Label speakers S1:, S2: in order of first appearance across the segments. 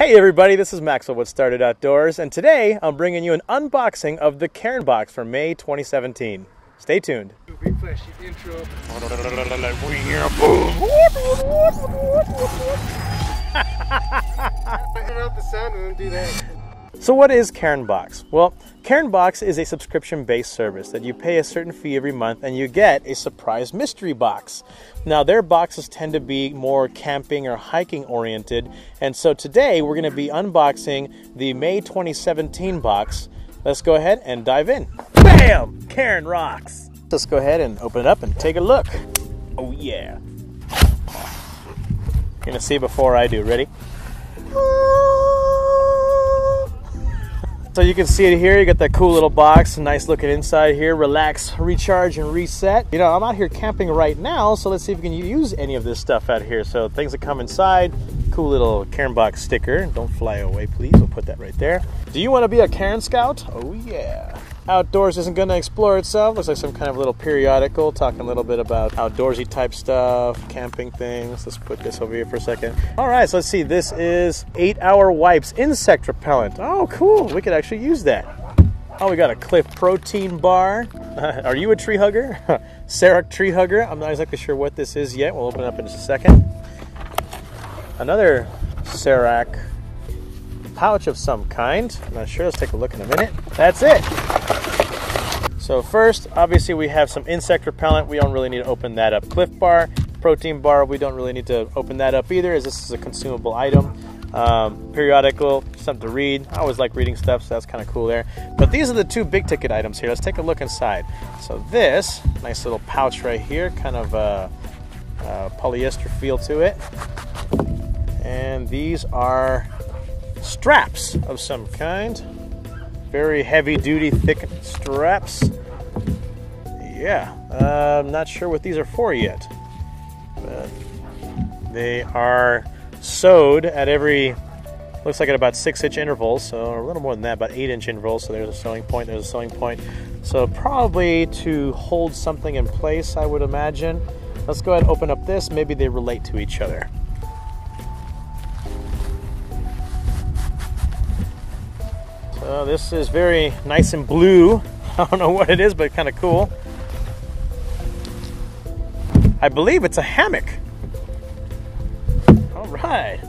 S1: Hey everybody, this is Maxwell with StarDude Outdoors, and today I'm bringing you an unboxing of the Cairn box for May 2017. Stay tuned.
S2: Big flashy intro. The sound and do that.
S1: So what is Cairn Box? Well, Cairn Box is a subscription-based service that you pay a certain fee every month and you get a surprise mystery box. Now their boxes tend to be more camping or hiking oriented, and so today we're going to be unboxing the May 2017 box. Let's go ahead and dive in. Bam! Cairn rocks. Let's go ahead and open it up and take a look. Oh yeah. You're going to see before I do. Ready? So you can see it here. You got that cool little box, nice looking inside here. Relax, recharge, and reset. You know, I'm out here camping right now, so let's see if we can use any of this stuff out here. So things that come inside, cool little Cairn box sticker. Don't fly away, please. We'll put that right there. Do you want to be a Cairn scout? Oh yeah. Outdoors isn't going to explore itself. Looks like some kind of little periodical talking a little bit about outdoorsy type stuff, camping things. Let's put this over here for a second. All right, so let's see. This is eight hour wipes insect repellent. Oh, cool. We could actually use that. Oh, we got a Clif protein bar. are you a tree hugger? Serac tree hugger. I'm not exactly sure what this is yet. We'll open it up in just a second. Another Serac pouch of some kind. I'm not sure. Let's take a look in a minute. That's it. So first, obviously we have some insect repellent. We don't really need to open that up. Clif bar, protein bar, we don't really need to open that up either as this is a consumable item. Um, periodical, something to read. I always like reading stuff, so that's kind of cool there. But these are the two big ticket items here. Let's take a look inside. So this, nice little pouch right here, kind of a, a polyester feel to it. And these are straps of some kind. Very heavy duty, thick straps. Yeah, uh, I'm not sure what these are for yet. But they are sewed at every, looks like at about six inch intervals, so a little more than that, about eight inch intervals. So there's a sewing point, there's a sewing point. So probably to hold something in place, I would imagine. Let's go ahead and open up this. Maybe they relate to each other. So this is very nice and blue. I don't know what it is, but kind of cool. I believe it's a hammock. All right.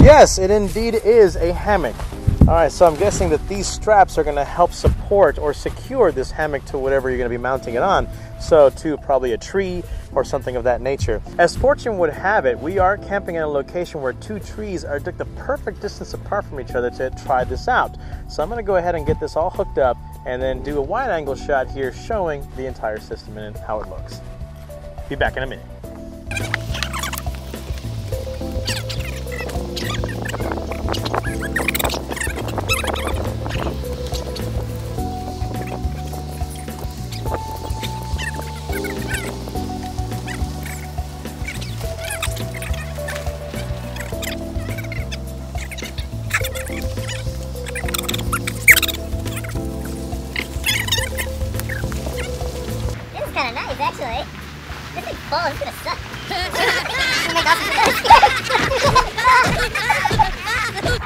S1: Yes, it indeed is a hammock. All right, so I'm guessing that these straps are going to help support or secure this hammock to whatever you're going to be mounting it on. So, to probably a tree or something of that nature. As fortune would have it, we are camping in a location where two trees are the perfect distance apart from each other to try this out. So, I'm going to go ahead and get this all hooked up and then do a wide angle shot here showing the entire system and how it looks. Be back in a minute.
S3: This thing's full. This is gonna suck.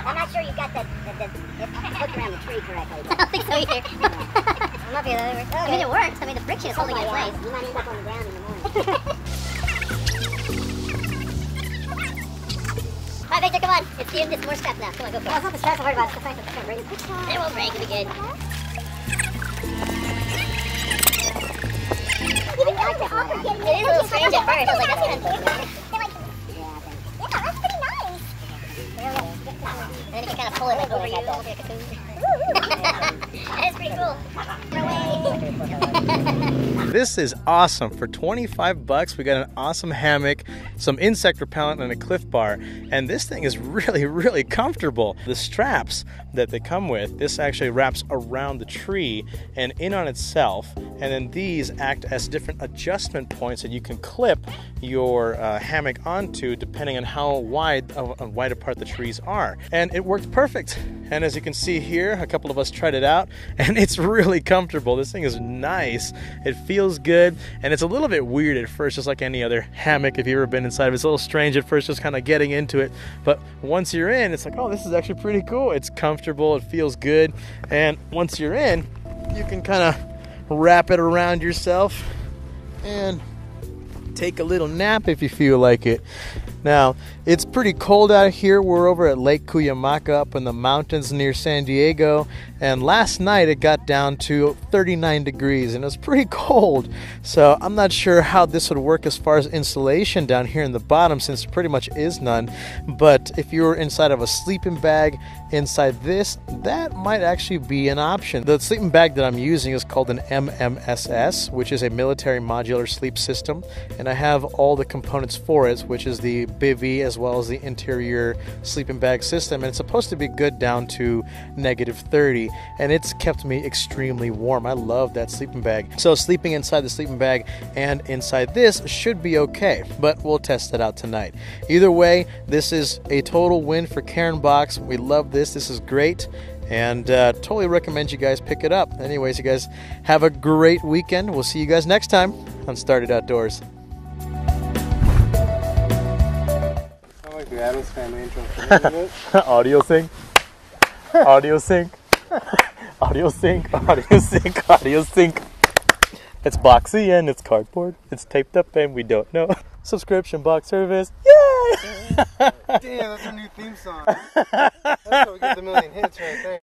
S3: I'm not sure you got the, the, the it hooked around the tree correctly. I don't think so either. I'm up here though. I mean, it works. I mean, the friction is holding it in place. You might end up on the ground in the morning. All right, Victor, come on. It's, it's more straps now. Come on, go for it. it's not the straps I'm worried about. It's the fact that it's going to break. It won't break. It'll be good. Uh-huh. At first. I was like, that's. Pretty nice. And then you can kind of pull it like over a cocoon. That's pretty cool.
S1: This is awesome. For 25 bucks, we got an awesome hammock, some insect repellent, and a Clif bar. And this thing is really, really comfortable. The straps that they come with, this actually wraps around the tree and in on itself. And then these act as different adjustment points that you can clip your uh, hammock onto depending on how wide, uh, wide apart the trees are. And it worked perfect. And as you can see here, a couple of us tried it out. and it's really comfortable. This thing is nice. It feels good, and it's a little bit weird at first, just like any other hammock. If you've ever been inside, of it's a little strange at first, just kind of getting into it. But once you're in, it's like, oh, this is actually pretty cool. It's comfortable. It feels good, and once you're in, you can kind of wrap it around yourself and take a little nap if you feel like it. Now, it's pretty cold out here. We're over at Lake Cuyamaca up in the mountains near San Diego, and last night it got down to 39 degrees and it was pretty cold. So, I'm not sure how this would work as far as insulation down here in the bottom since pretty much is none. But if you were inside of a sleeping bag inside this, that might actually be an option. The sleeping bag that I'm using is called an MMSS, which is a military modular sleep system, and I have all the components for it, which is the bivy as well as the interior sleeping bag system and it's supposed to be good down to negative 30 and it's kept me extremely warm. I love that sleeping bag. So sleeping inside the sleeping bag and inside this should be okay but we'll test it out tonight. Either way this is a total win for Cairn box. We love this. This is great and uh, totally recommend you guys pick it up. Anyways you guys have a great weekend. We'll see you guys next time on StarDude Outdoors
S2: Family intro. Can you do it?
S1: audio sync audio sync audio sync audio sync audio sync it's boxy and it's cardboard it's taped up and we don't know subscription box service yay
S2: Damn, that's our new theme song. That's how we get the million hits right there.